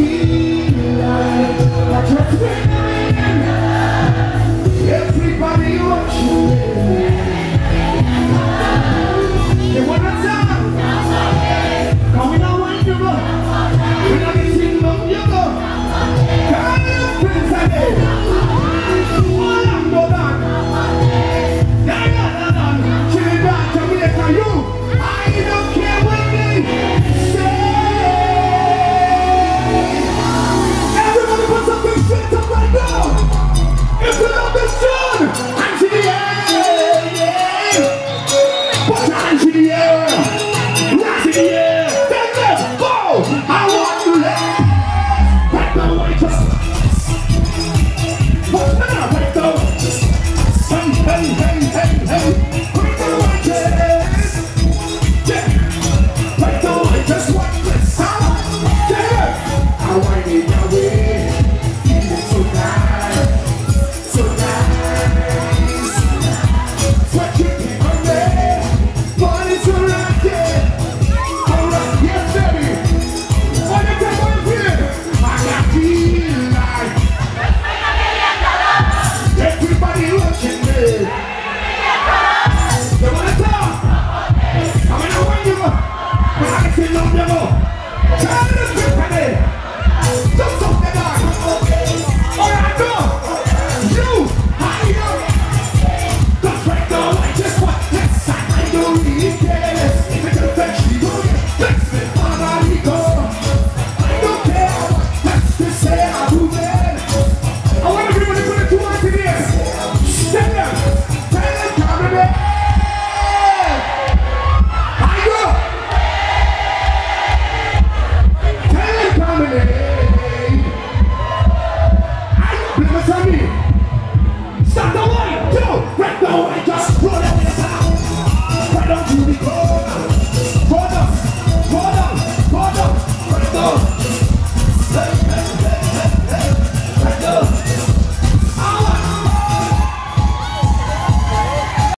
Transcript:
feel like I just 잘하는 불판을 Mas sabe,